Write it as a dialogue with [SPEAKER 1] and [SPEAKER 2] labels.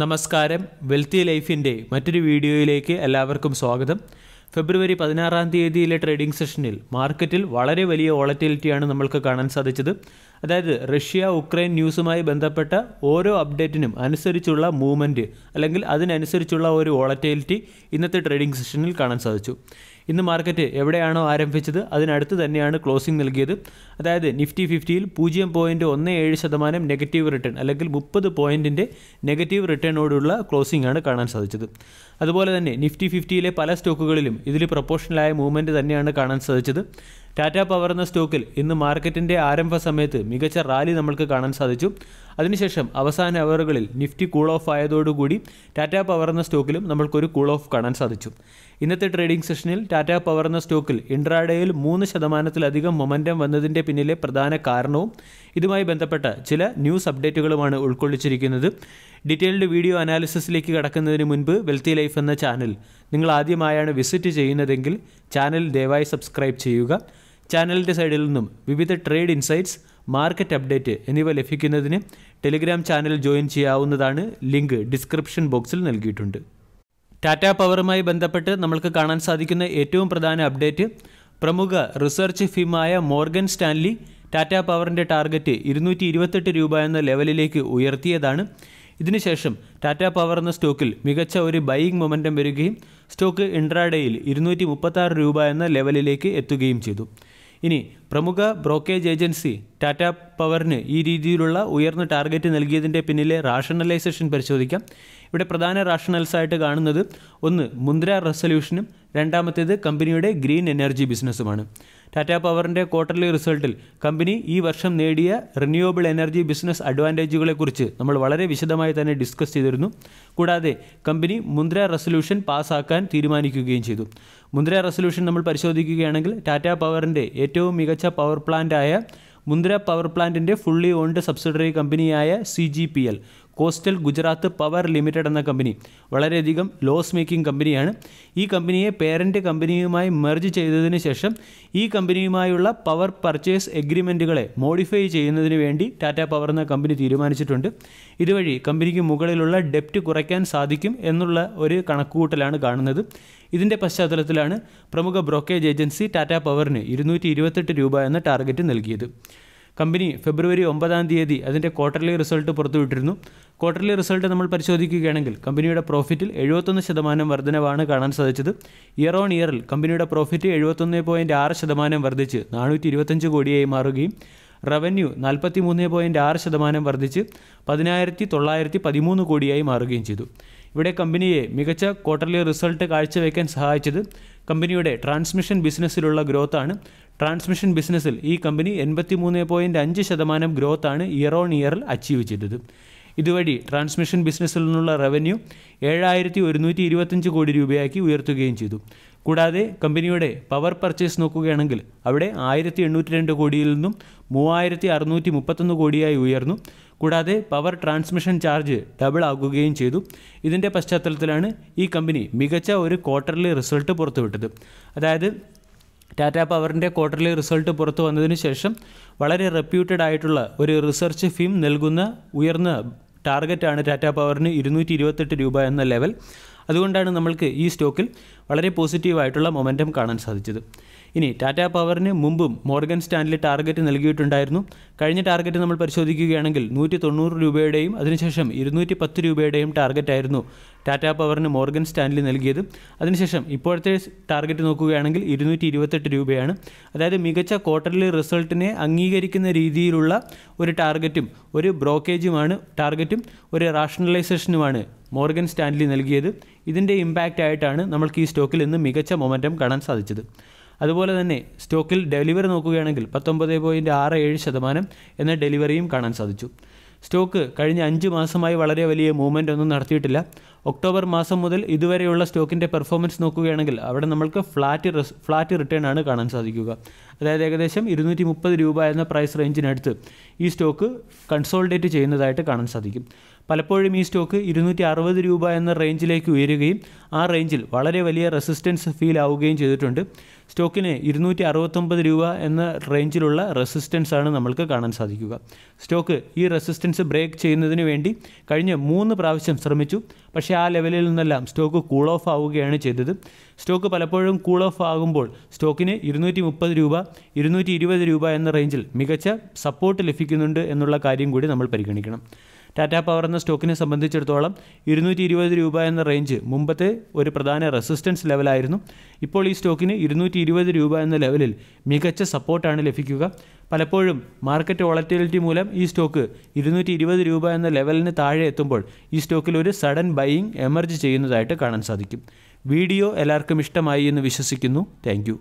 [SPEAKER 1] നമസ്കാരം. വെൽത്തി ലൈഫിന്റെ മറ്റൊരു വീഡിയോയിലേക്ക് എല്ലാവർക്കും സ്വാഗതം. ഫെബ്രുവരി പതിനാറാം തീയതിയിലെ ട്രേഡിംഗ് സെഷനിൽ മാർക്കറ്റിൽ വളരെ വലിയ വോളറ്റിലിറ്റിയാണ് നമ്മൾക്ക് കാണാൻ സാധിച്ചത്. അതായത് റഷ്യ ഉക്രൈൻ ന്യൂസുമായി ബന്ധപ്പെട്ട ഓരോ അപ്ഡേറ്റിനും അനുസരിച്ചുള്ള മൂവ്മെന്റ് അല്ലെങ്കിൽ അതിനനുസരിച്ചുള്ള ഒരു വോളറ്റിലിറ്റി ഇന്നത്തെ ട്രേഡിംഗ് സെഷനിൽ കാണാൻ സാധിച്ചു. ഇന്ന് മാർക്കറ്റ് എവിടെയാണോ ആരംഭിച്ചത്? അതിനടുത്ത് തന്നെയാണ് ക്ലോസിംഗ് നൽകിയത്. അതായത് നിഫ്റ്റി ഫിഫ്റ്റിയിൽ പൂജ്യം പോയിന്റ് ഒന്ന് ഏഴ് ശതമാനം നെഗറ്റീവ് റിട്ടേൺ അല്ലെങ്കിൽ മുപ്പത് പോയിന്റിന്റെ നെഗറ്റീവ് റിട്ടേണോടുള്ള ക്ലോസിംഗ് ആണ് കാണാൻ സാധിച്ചത്. അതുപോലെ തന്നെ നിഫ്റ്റി ഫിഫ്റ്റിയിലെ പല സ്റ്റോക്കുകളിലും ഇതിൽ പ്രൊപ്പോഷണലായ മൂവ്മെന്റ് തന്നെയാണ് കാണാൻ സാധിച്ചത്. ടാറ്റ പവർ എന്ന സ്റ്റോക്കിൽ ഇന്ന് മാർക്കറ്റിന്റെ ആരംഭ സമയത്ത് മികച്ച റാലി നമ്മൾക്ക് കാണാൻ സാധിച്ചു. അതിനുശേഷം അവസാന അവറുകളിൽ നിഫ്റ്റി കൂൾ ഓഫ് ആയതോടുകൂടി ടാറ്റ പവർ എന്ന സ്റ്റോക്കിലും നമ്മൾക്കൊരു കൂൾ ഓഫ് കാണാൻ സാധിച്ചു. ഇന്നത്തെ ട്രേഡിംഗ് സെഷനിൽ ടാറ്റ പവർ എന്ന സ്റ്റോക്കിൽ ഇൻട്രാഡേയിൽ മൂന്ന് ശതമാനത്തിലധികം മൊമെന്റം വന്നതിന്റെ പിന്നിലെ പ്രധാന കാരണവും ഇതുമായി ബന്ധപ്പെട്ട ചില ന്യൂസ് അപ്ഡേറ്റുകളുമാണ് ഉൾക്കൊള്ളിച്ചിരിക്കുന്നത്. ഡീറ്റെയിൽഡ് വീഡിയോ അനാലിസിസിലേക്ക് കടക്കുന്നതിന് മുൻപ് വെൽത്തി ലൈഫ് എന്ന ചാനൽ നിങ്ങൾ ആദ്യമായാണ് വിസിറ്റ് ചെയ്യുന്നതെങ്കിൽ ചാനൽ ദയവായി സബ്സ്ക്രൈബ് ചെയ്യുക. ചാനലിന്റെ സൈഡിൽ നിന്നും വിവിധ ട്രേഡ് ഇൻസൈറ്റ്സ് മാർക്കറ്റ് അപ്ഡേറ്റ് എന്നിവ ലഭിക്കുന്നതിന് ടെലിഗ്രാം ചാനൽ ജോയിൻ ചെയ്യാവുന്നതാണ് ലിങ്ക് ഡിസ്ക്രിപ്ഷൻ ബോക്സിൽ നൽകിയിട്ടുണ്ട്. ടാറ്റ പവറുമായി ബന്ധപ്പെട്ട് നമ്മൾക്ക് കാണാൻ സാധിക്കുന്ന ഏറ്റവും പ്രധാന അപ്ഡേറ്റ് പ്രമുഖ റിസർച്ച് ഫിമായ മോർഗൻ സ്റ്റാൻലി ടാറ്റ പവറിന്റെ ടാർഗറ്റ് ഇരുന്നൂറ്റി ഇരുപത്തെട്ട് രൂപ എന്ന ലെവലിലേക്ക് ഉയർത്തിയതാണ്. ഇതിനുശേഷം ടാറ്റ പവർ എന്ന സ്റ്റോക്കിൽ മികച്ച ഒരു ബൈയിങ് മൊമെന്റം വരികയും സ്റ്റോക്ക് ഇൻട്രാഡേയിൽ ഇരുന്നൂറ്റി രൂപ എന്ന ലെവലിലേക്ക് എത്തുകയും ചെയ്തു. ഇനി പ്രമുഖ ബ്രോക്കേജ് ഏജൻസി ടാറ്റ പവറിന് ഈ രീതിയിലുള്ള ഉയർന്ന ടാർഗറ്റ് നൽകിയതിന്റെ പിന്നിലെ റാഷണലൈസേഷൻ പരിശോധിക്കാം. ഇവിടെ പ്രധാന റാഷണൽസായിട്ട് കാണുന്നത് ഒന്ന് മുന്ദ്ര റെസൊല്യൂഷനും രണ്ടാമത്തേത് കമ്പനിയുടെ ഗ്രീൻ എനർജി ബിസിനസ്സുമാണ്. ടാറ്റ പവറിന്റെ ക്വാർട്ടർലി റിസൾട്ടിൽ കമ്പനി ഈ വർഷം നേടിയ റിന്യൂവബിൾ എനർജി ബിസിനസ് അഡ്വാന്റേജുകളെക്കുറിച്ച് നമ്മൾ വളരെ വിശദമായി തന്നെ ഡിസ്കസ് ചെയ്തിരുന്നു. കൂടാതെ കമ്പനി മുന്ദ്ര റെസൊല്യൂഷൻ പാസ്സാക്കാൻ തീരുമാനിക്കുകയും ചെയ്തു. മുന്ദ്ര റെസൊല്യൂഷൻ നമ്മൾ പരിശോധിക്കുകയാണെങ്കിൽ ടാറ്റ പവറിന്റെ ഏറ്റവും മികച്ച പവർ പ്ലാന്റായ മുന്ദ്ര പവർ പ്ലാന്റിന്റെ ഫുള്ളി ഓൺഡ് സബ്സിഡറി കമ്പനിയായ C G P L coastal Gujarat power limited എന്ന കമ്പനി വളരെയധികം ലോസ് മേക്കിംഗ് കമ്പനിയാണ്. ഈ കമ്പനിയെ പേരന്റ് കമ്പനിയുമായി മെർജ് ചെയ്തതിന് ശേഷം ഈ കമ്പനിയുമായുള്ള പവർ പർച്ചേസ് എഗ്രിമെന്റുകളെ മോഡിഫൈ ചെയ്യുന്നതിന് വേണ്ടി ടാറ്റ പവർ എന്ന കമ്പനി തീരുമാനിച്ചിട്ടുണ്ട്. ഇതുവഴി കമ്പനിക്ക് മുകളിലുള്ള ഡെപ്റ്റ് കുറയ്ക്കാൻ സാധിക്കും എന്നുള്ള ഒരു കണക്കുകൂട്ടലാണ് കാണുന്നത്. ഇതിന്റെ പശ്ചാത്തലത്തിലാണ് പ്രമുഖ ബ്രോക്കേജ് ഏജൻസി ടാറ്റ പവറിന് ഇരുന്നൂറ്റി രൂപ എന്ന ടാർഗറ്റ് നൽകിയത്. കമ്പനി ഫെബ്രുവരി ഒമ്പതാം തീയതി അതിന്റെ ക്വാർട്ടർലി റിസൾട്ട് പുറത്തുവിട്ടിരുന്നു. ക്വാർട്ടർലി റിസൾട്ട് നമ്മൾ പരിശോധിക്കുകയാണെങ്കിൽ കമ്പനിയുടെ പ്രോഫിറ്റിൽ എഴുപത്തൊന്ന് ശതമാനം വർധനവാണ് കാണാൻ സാധിച്ചത്. ഇയർ ഓൺ ഇയറിൽ കമ്പനിയുടെ പ്രോഫിറ്റ് എഴുപത്തൊന്ന് പോയിന്റ് ആറ് ശതമാനം വർദ്ധിച്ച് നാനൂറ്റി ഇരുപത്തഞ്ച് കോടിയായി മാറുകയും റവന്യൂ നാൽപ്പത്തി മൂന്ന് പോയിന്റ് ആറ് ശതമാനം വർദ്ധിച്ച് പതിനായിരത്തി തൊള്ളായിരത്തി പതിമൂന്ന് കോടിയായി മാറുകയും ചെയ്തു. ഇവിടെ കമ്പനിയെ മികച്ച ക്വാർട്ടർലി റിസൾട്ട് കാഴ്ചവെക്കാൻ സഹായിച്ചത് കമ്പനിയുടെ ട്രാൻസ്മിഷൻ ബിസിനസ്സിലുള്ള ഗ്രോത്ത് ആണ്. ട്രാൻസ്മിഷൻ ബിസിനസ്സിൽ ഈ കമ്പനി എൺപത്തി മൂന്ന് പോയിന്റ് അഞ്ച് ശതമാനം ഗ്രോത്താണ് ഇയർ ഓൺ ഇയറിൽ അച്ചീവ് ചെയ്തത്. ഇതുവഴി ട്രാൻസ്മിഷൻ ബിസിനസ്സിൽ നിന്നുള്ള റവന്യൂ ഏഴായിരത്തി ഒരുന്നൂറ്റി ഇരുപത്തഞ്ച് കോടി രൂപയാക്കി ഉയർത്തുകയും ചെയ്തു. കൂടാതെ കമ്പനിയുടെ പവർ പർച്ചേസ് നോക്കുകയാണെങ്കിൽ അവിടെ ആയിരത്തി എണ്ണൂറ്റി രണ്ട് കോടിയിൽ നിന്നും മൂവായിരത്തി അറുന്നൂറ്റി മുപ്പത്തൊന്ന് കോടിയായി ഉയർന്നു. കൂടാതെ പവർ ട്രാൻസ്മിഷൻ ചാർജ് ഡബിൾ ആകുകയും ചെയ്തു. ഇതിന്റെ പശ്ചാത്തലത്തിലാണ് ഈ കമ്പനി മികച്ച ഒരു ക്വാർട്ടർലി റിസൾട്ട് പുറത്തുവിട്ടത്. അതായത് ടാറ്റ പവറിന്റെ ക്വാർട്ടർലി റിസൾട്ട് പുറത്തു വന്നതിന് ശേഷം വളരെ റെപ്യൂട്ടഡ് ആയിട്ടുള്ള ഒരു റിസർച്ച് ഫീം നൽകുന്ന ഉയർന്ന ടാർഗറ്റാണ് ടാറ്റ പവറിന് ഇരുന്നൂറ്റി ഇരുപത്തെട്ട് രൂപ എന്ന ലെവൽ അതുകൊണ്ടാണ് നമ്മൾക്ക് ഈ സ്റ്റോക്കിൽ വളരെ പോസിറ്റീവായിട്ടുള്ള മൊമെന്റം കാണാൻ സാധിച്ചത്. ഇനി ടാറ്റ പവറിന് മുമ്പും മോർഗൻ സ്റ്റാൻലി ടാർഗറ്റ് നൽകിയിട്ടുണ്ടായിരുന്നു. കഴിഞ്ഞ ടാർഗറ്റ് നമ്മൾ പരിശോധിക്കുകയാണെങ്കിൽ നൂറ്റി തൊണ്ണൂറ് രൂപയുടെയും അതിനുശേഷം ഇരുന്നൂറ്റി പത്ത് രൂപയുടെയും ടാർഗറ്റായിരുന്നു ടാറ്റ പവറിന് മോർഗൻ സ്റ്റാൻലി നൽകിയത്. അതിനുശേഷം ഇപ്പോഴത്തെ ടാർഗറ്റ് നോക്കുകയാണെങ്കിൽ ഇരുന്നൂറ്റി ഇരുപത്തെട്ട് രൂപയാണ്. അതായത് മികച്ച ക്വാർട്ടർലി റിസൾട്ടിനെ അംഗീകരിക്കുന്ന രീതിയിലുള്ള ഒരു ടാർഗറ്റും ഒരു ബ്രോക്കേജുമാണ് ടാർഗറ്റും ഒരു റാഷണലൈസേഷനുമാണ് മോർഗൻ സ്റ്റാൻലി നൽകിയത്. ഇതിന്റെ ഇമ്പാക്റ്റ് ആയിട്ടാണ് നമ്മൾക്ക് ഈ സ്റ്റോക്കിൽ ഇന്ന് മികച്ച മൊമെന്റം കാണാൻ സാധിച്ചത്. അതുപോലെ തന്നെ സ്റ്റോക്കിൽ ഡെലിവറി നോക്കുകയാണെങ്കിൽ പത്തൊമ്പത് പോയിന്റ് ആറ് ഏഴ് ശതമാനം എന്ന ഡെലിവറിയും കാണാൻ സാധിച്ചു. സ്റ്റോക്ക് കഴിഞ്ഞ അഞ്ച് മാസമായി വളരെ വലിയ മൂവ്മെന്റ് ഒന്നും നടത്തിയിട്ടില്ല. ഒക്ടോബർ മാസം മുതൽ ഇതുവരെയുള്ള സ്റ്റോക്കിന്റെ പെർഫോമൻസ് നോക്കുകയാണെങ്കിൽ അവിടെ നമ്മൾക്ക് ഫ്ലാറ്റ് ഫ്ലാറ്റ് റിട്ടേൺ ആണ് കാണാൻ സാധിക്കുക. അതായത് ഏകദേശം ഇരുന്നൂറ്റി രൂപ എന്ന പ്രൈസ് റേഞ്ചിനടുത്ത് ഈ സ്റ്റോക്ക് കൺസോൾഡേറ്റ് ചെയ്യുന്നതായിട്ട് കാണാൻ സാധിക്കും. പലപ്പോഴും ഈ സ്റ്റോക്ക് ഇരുന്നൂറ്റി അറുപത് രൂപ എന്ന റേഞ്ചിലേക്ക് ഉയരുകയും ആ റേഞ്ചിൽ വളരെ വലിയ റെസിസ്റ്റൻസ് ഫീൽ ആവുകയും ചെയ്തിട്ടുണ്ട്. സ്റ്റോക്കിന് ഇരുന്നൂറ്റി അറുപത്തൊമ്പത് രൂപ എന്ന റേഞ്ചിലുള്ള റെസിസ്റ്റൻസ് ആണ് നമ്മൾക്ക് കാണാൻ സാധിക്കുക. സ്റ്റോക്ക് ഈ റെസിസ്റ്റൻസ് ബ്രേക്ക് ചെയ്യുന്നതിന് വേണ്ടി കഴിഞ്ഞ മൂന്ന് പ്രാവശ്യം ശ്രമിച്ചു. പക്ഷേ ആ ലെവലിൽ നിന്നെല്ലാം സ്റ്റോക്ക് കൂൾ ഓഫ് ആവുകയാണ് ചെയ്തത്. സ്റ്റോക്ക് പലപ്പോഴും കൂൾ ഓഫ് ആകുമ്പോൾ സ്റ്റോക്കിന് ഇരുന്നൂറ്റി മുപ്പത് രൂപ ഇരുന്നൂറ്റി ഇരുപത് രൂപ എന്ന റേഞ്ചിൽ മികച്ച സപ്പോർട്ട് ലഭിക്കുന്നുണ്ട് എന്നുള്ള കാര്യം കൂടി നമ്മൾ പരിഗണിക്കണം. ടാറ്റ പവർ എന്ന സ്റ്റോക്കിനെ സംബന്ധിച്ചിടത്തോളം ഇരുന്നൂറ്റി ഇരുപത് രൂപ എന്ന റേഞ്ച് മുമ്പത്തെ ഒരു പ്രധാന റെസിസ്റ്റൻസ് ലെവലായിരുന്നു ഇപ്പോൾ ഈ സ്റ്റോക്കിന് ഇരുന്നൂറ്റി ഇരുപത് രൂപ എന്ന ലെവലിൽ മികച്ച സപ്പോർട്ടാണ് ലഭിക്കുക. പലപ്പോഴും മാർക്കറ്റ് വോളറ്റിലിറ്റി മൂലം ഈ സ്റ്റോക്ക് ഇരുന്നൂറ്റി ഇരുപത് രൂപ എന്ന ലെവലിന് താഴെ എത്തുമ്പോൾ ഈ സ്റ്റോക്കിൽ ഒരു സഡൻ ബൈയിങ് എമർജ് ചെയ്യുന്നതായിട്ട് കാണാൻ സാധിക്കും. വീഡിയോ എല്ലാവർക്കും ഇഷ്ടമായി എന്ന് വിശ്വസിക്കുന്നു. താങ്ക്